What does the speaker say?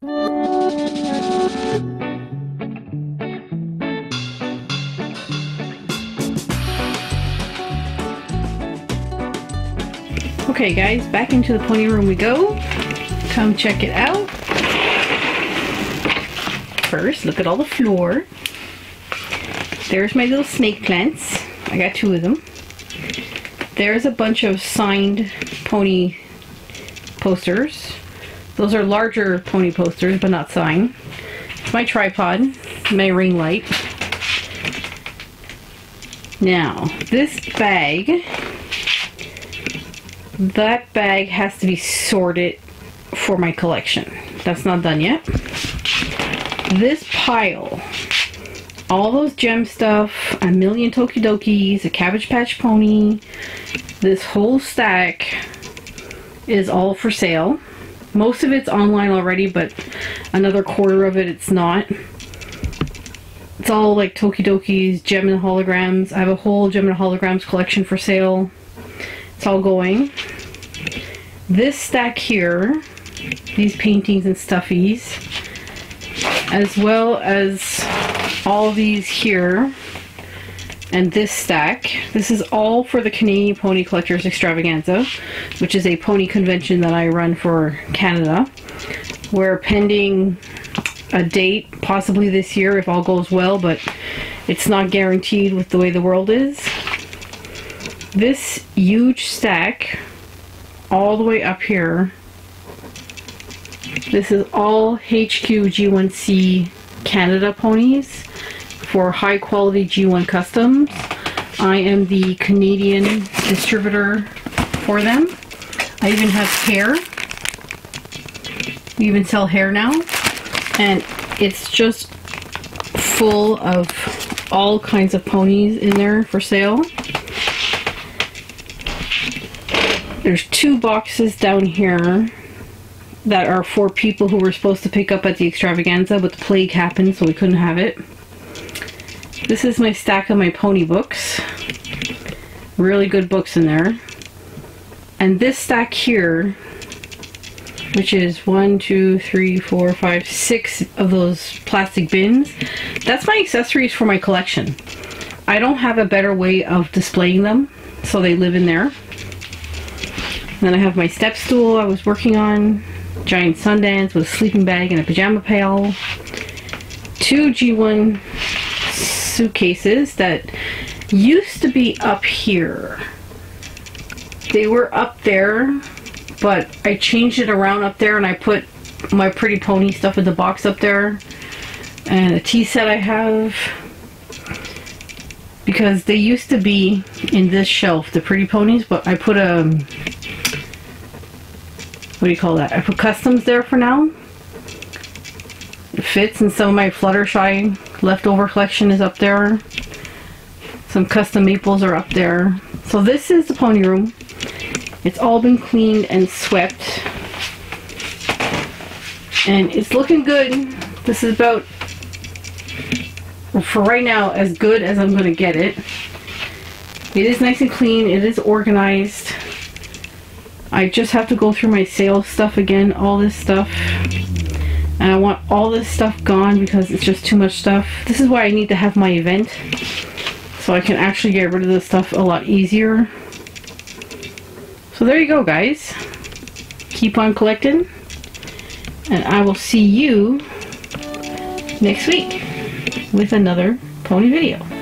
Okay guys, back into the pony room we go. Come check it out. First, look at all the floor. There's my little snake plants. I got two of them. There's a bunch of signed pony posters. Those are larger pony posters, but not signed. My tripod, my ring light. Now, this bag that bag has to be sorted for my collection. That's not done yet. This pile, all those Jem stuff, a million Tokidokis, a Cabbage Patch Pony, this whole stack is all for sale. Most of it's online already, but another quarter of it it's not. It's all like Tokidokis, Jem and holograms. I have a whole Jem and holograms collection for sale. It's all going. This stack here, these paintings and stuffies, as well as all these here, and this stack. This is all for the Canadian Pony Collectors Extravaganza, which is a pony convention that I run for Canada. We're pending a date, possibly this year if all goes well, but it's not guaranteed with the way the world is. This huge stack, all the way up here, this is all HQ G1C Canada ponies for high quality G1 customs. I am the Canadian distributor for them. I even have hair. We even sell hair now. And it's just full of all kinds of ponies in there for sale. There's two boxes down here that are for people who were supposed to pick up at the extravaganza, but the plague happened, so we couldn't have it. This is my stack of my pony books. Really good books in there. And this stack here, which is one, two, three, four, five, six of those plastic bins, that's my accessories for my collection. I don't have a better way of displaying them, so they live in there. Then I have my step stool I was working on, giant Sundance with a sleeping bag and a pajama pail, two G1 suitcases that used to be up here. They were up there, but I changed it around up there and I put my pretty pony stuff in the box up there and a tea set I have because they used to be in this shelf, the pretty ponies, but I put a what do you call that? I put customs there for now. It fits and some of my Fluttershy leftover collection is up there. Some custom maples are up there. So this is the pony room. It's all been cleaned and swept. And it's looking good. This is about, for right now, as good as I'm going to get it. It is nice and clean. It is organized. I just have to go through my sales stuff again, all this stuff. And I want all this stuff gone because it's just too much stuff. This is why I need to have my event. So I can actually get rid of this stuff a lot easier. So there you go guys. Keep on collecting. And I will see you next week with another pony video.